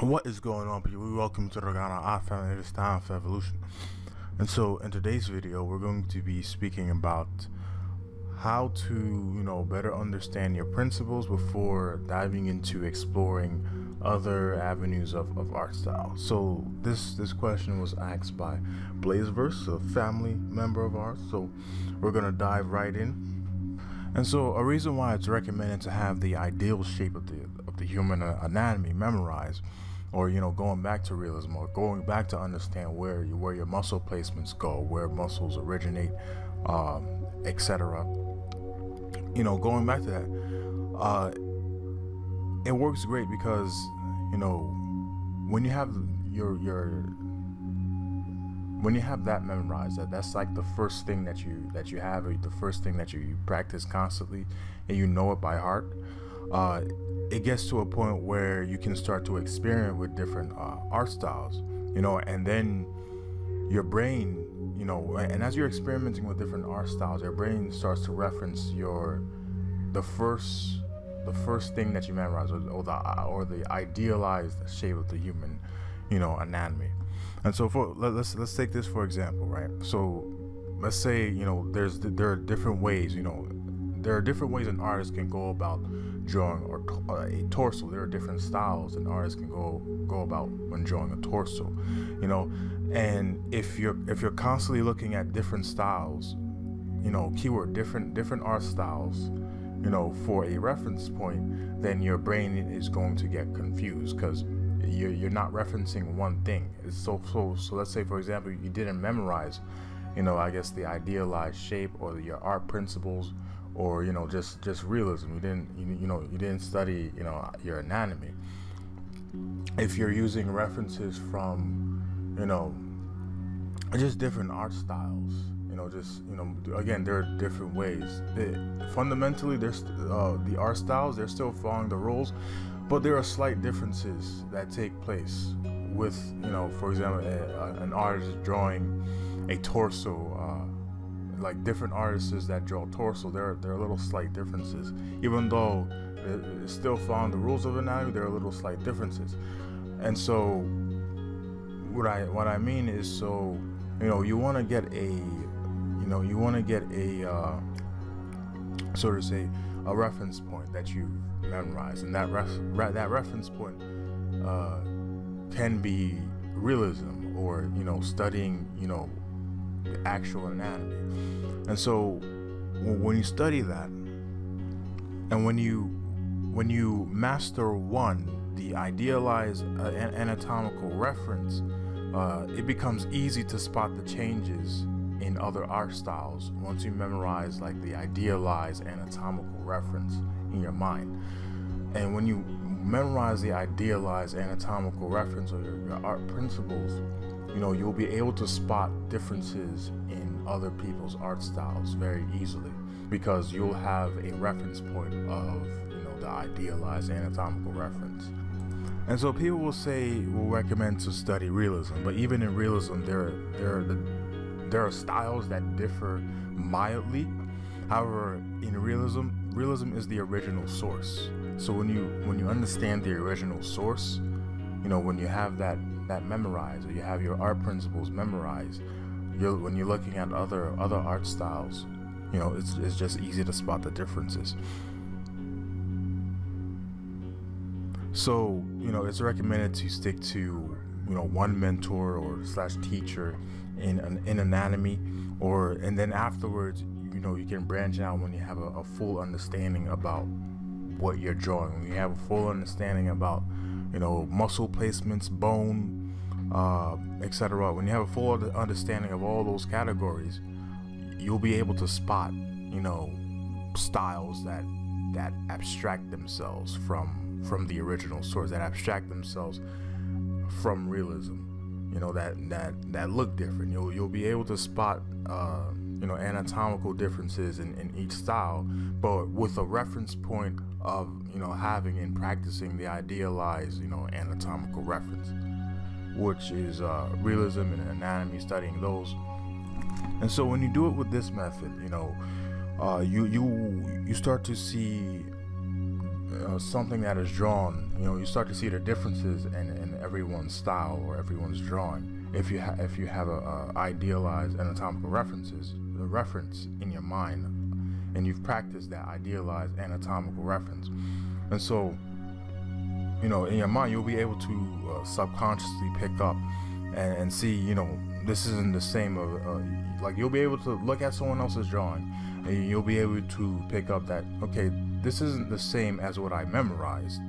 What is going on, people? Welcome to the Ogono Family. It is time for evolution. And so, in today's video, we're going to be speaking about how to, you know, better understand your principles before diving into exploring other avenues of, of art style. So, this this question was asked by Blazeverse, a family member of ours. So, we're gonna dive right in. And so, a reason why it's recommended to have the ideal shape of the of the human uh, anatomy memorized or you know going back to realism or going back to understand where you, where your muscle placements go where muscles originate um, etc you know going back to that uh, it works great because you know when you have your your when you have that memorized that that's like the first thing that you that you have the first thing that you, you practice constantly and you know it by heart uh, it gets to a point where you can start to experiment with different uh, art styles, you know, and then your brain, you know, and as you're experimenting with different art styles, your brain starts to reference your the first the first thing that you memorize or, or the or the idealized shape of the human, you know, anatomy. And so for let, us let's take this for example, right? So let's say you know there's there are different ways, you know, there are different ways an artist can go about drawing or uh, a torso. There are different styles an artist can go go about when drawing a torso, you know. And if you're if you're constantly looking at different styles, you know, keyword different different art styles, you know, for a reference point, then your brain is going to get confused because you're you're not referencing one thing. It's so so so. Let's say for example, you didn't memorize, you know, I guess the idealized shape or your art principles or you know just just realism. You didn't you, you know you didn't study you know your anatomy. If you're using references from you know just different art styles you know just you know again there are different ways. Fundamentally there's uh, the art styles they're still following the rules but there are slight differences that take place with you know for example a, an artist drawing a torso uh, like different artists that draw torso, there are, there are little slight differences. Even though it's still following the rules of anatomy, there are little slight differences. And so, what I what I mean is, so you know, you want to get a, you know, you want to get a, uh, sort of say, a reference point that you memorize, and that ref, re- that reference point uh, can be realism or you know studying you know actual anatomy. And so when you study that and when you when you master one, the idealized uh, anatomical reference, uh, it becomes easy to spot the changes in other art styles once you memorize like the idealized anatomical reference in your mind. And when you memorize the idealized anatomical reference or your, your art principles, you know, you'll be able to spot differences in other people's art styles very easily because you'll have a reference point of, you know, the idealized anatomical reference. And so people will say, will recommend to study realism, but even in realism, there, there, are the, there are styles that differ mildly. However, in realism, realism is the original source. So when you when you understand the original source, you know, when you have that that memorized or you have your art principles memorized, you're, when you're looking at other other art styles, you know, it's, it's just easy to spot the differences. So, you know, it's recommended to stick to, you know, one mentor or slash teacher in an in anatomy, or and then afterwards, you know, you can branch out when you have a, a full understanding about what you're drawing. When you have a full understanding about, you know, muscle placements, bone, uh, etc. When you have a full understanding of all those categories, you'll be able to spot, you know, styles that that abstract themselves from from the original source, that abstract themselves from realism. You know that that that look different. You'll you'll be able to spot. Uh, you know anatomical differences in, in each style but with a reference point of you know having and practicing the idealized you know anatomical reference which is uh, realism and anatomy, studying those. And so when you do it with this method, you know, uh, you you you start to see uh, something that is drawn, you know you start to see the differences in, in everyone's style or everyone's drawing if you ha- if you have a, a idealized anatomical references the reference in your mind and you've practiced that idealized anatomical reference. And so you know in your mind you'll be able to uh, subconsciously pick up and, and, see you know this isn't the same uh, uh, like you'll be able to look at someone else's drawing and you'll be able to pick up that okay this isn't the same as what i memorized.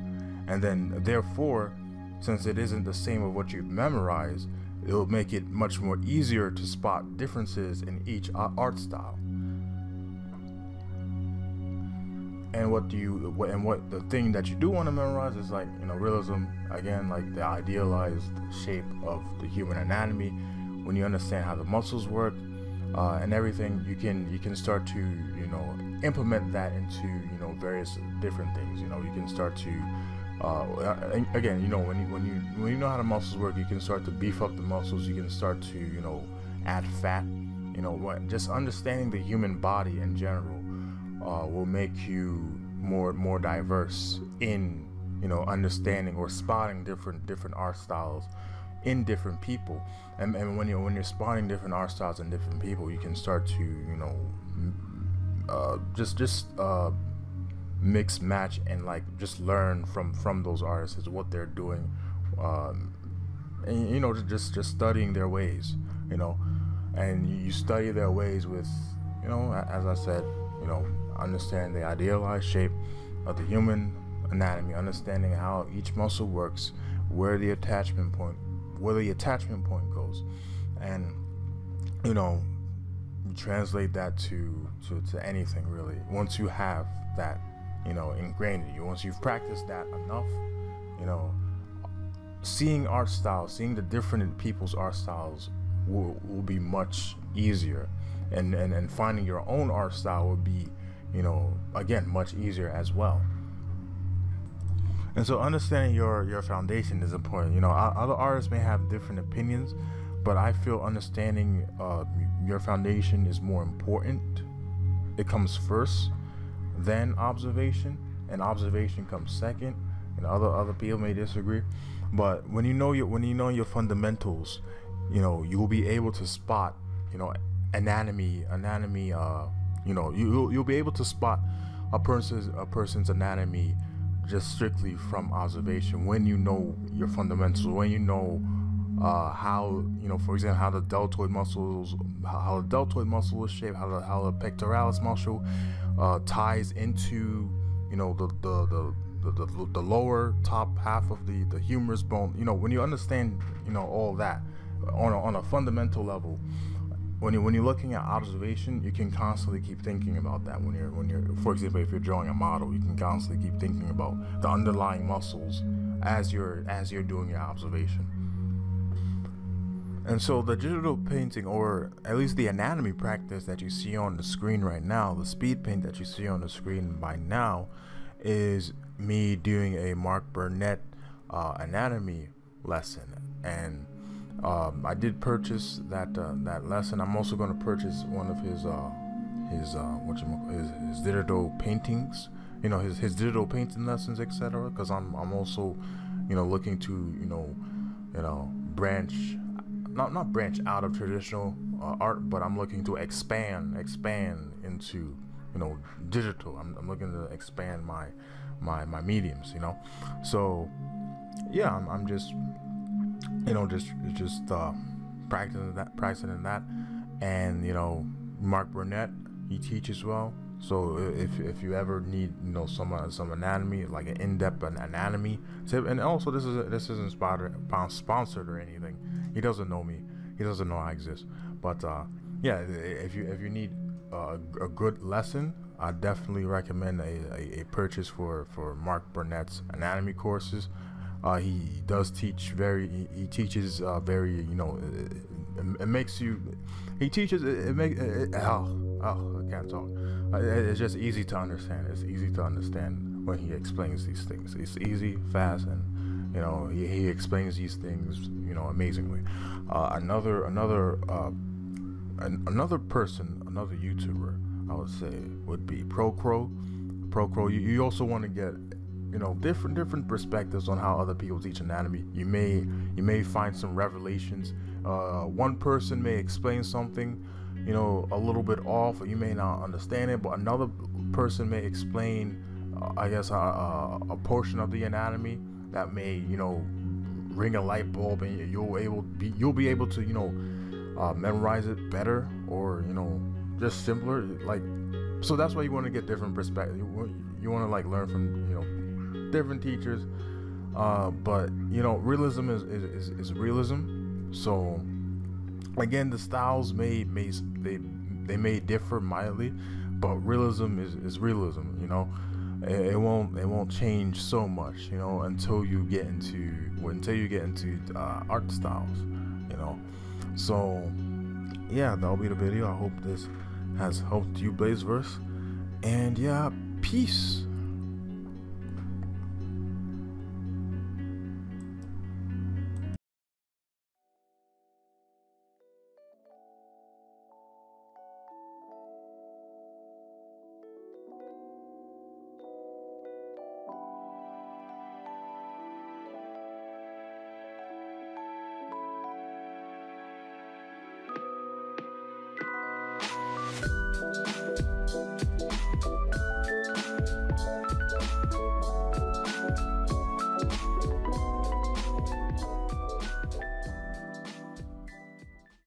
And then therefore since it isn't the same of what you've memorized it'll make it much more easier to spot differences in each art style and what do you what and what the thing that you do want to memorize is like you know realism again like the idealized shape of the human anatomy. When you understand how the muscles work uh, and everything you can you can start to you know implement that into you know various different things. You know you can start to uh, again you know when you when you when you know how the muscles work you can start to beef up the muscles. You can start to you know add fat. You know what just understanding the human body in general uh, will make you more more diverse in you know understanding or spotting different different art styles in different people. And, and when you're when you're spotting different art styles in different people you can start to you know uh, just just uh, mix match and like just learn from from those artists what they're doing um, and you know just just studying their ways you know. And you study their ways with you know as i said you know understand the idealized shape of the human anatomy, understanding how each muscle works, where the attachment point, where the attachment point goes, and you know, translate that to, to to anything really. Once you have that, you know, ingrained in you, once you've practiced that enough, you know, seeing art styles, seeing the different people's art styles will, will be much easier. And, and, and finding your own art style will be you know, again, much easier as well. And so understanding your your foundation is important. You know, other artists may have different opinions, but I feel understanding uh, your foundation is more important. It comes first, then observation, and observation comes second. And other other people may disagree, but when you know your when you know your fundamentals, you know you will be able to spot, you know, anatomy anatomy uh, you know, you you'll be able to spot a person's a person's anatomy just strictly from observation when you know your fundamentals, when you know uh, how you know, for example, how the deltoid muscles, how the deltoid muscle is shaped, how the how the pectoralis muscle uh, ties into you know the the, the the, the, the lower top half of the the humerus bone. You know, when you understand you know all that on a, on a fundamental level, when you when you're looking at observation, you can constantly keep thinking about that. When you're when you're, for example, if you're drawing a model, you can constantly keep thinking about the underlying muscles as you're as you're doing your observation. And so the digital painting, or at least the anatomy practice that you see on the screen right now, the speed paint that you see on the screen by now, is me doing a Marc Brunet uh, anatomy lesson and um, I did purchase that uh, that lesson. I'm also going to purchase one of his uh, his uh, what you his, his digital paintings. You know his his digital painting lessons, etc. Because I'm I'm also you know looking to you know you know branch not not branch out of traditional uh, art, but I'm looking to expand expand into you know digital. I'm, I'm looking to expand my my my mediums. You know, so yeah, I'm, I'm just you know, just just uh, practicing that, practicing that, and you know, Marc Brunet, he teaches well. So if, if you ever need you know some uh, some anatomy like an in-depth anatomy tip, and also this is this isn't sponsored sponsored or anything. He doesn't know me. He doesn't know I exist. But uh, yeah, if you if you need uh, a good lesson, I definitely recommend a, a, a, purchase for for Marc Brunet's anatomy courses. Uh, he does teach very. He, he teaches uh, very. You know, it, it, makes you. He teaches. It, it makes. It, oh, oh, I can't talk. Uh, it's just easy to understand. It's easy to understand when he explains these things. It's easy, fast, and you know he, he explains these things. You know, amazingly. Uh, another another uh, an, another person, another YouTuber, I would say would be Proko. Proko. You, you also want to get you know different different perspectives on how other people teach anatomy. You may you may find some revelations. Uh, one person may explain something you know a little bit off or you may not understand it but another person may explain uh, i guess a, a, a, portion of the anatomy that may you know ring a light bulb and you'll able be you'll be able to you know uh, memorize it better or you know just simpler like so that's why you want to get different perspectives you, you want to like learn from you know different teachers uh, but you know realism is, is, is, is realism. So again the styles may may they they may differ mildly but realism is, is realism you know? It, it, won't it won't change so much you know until you get into until you get into uh, art styles you know? So yeah that'll be the video. I hope this has helped you blaze verse and yeah peace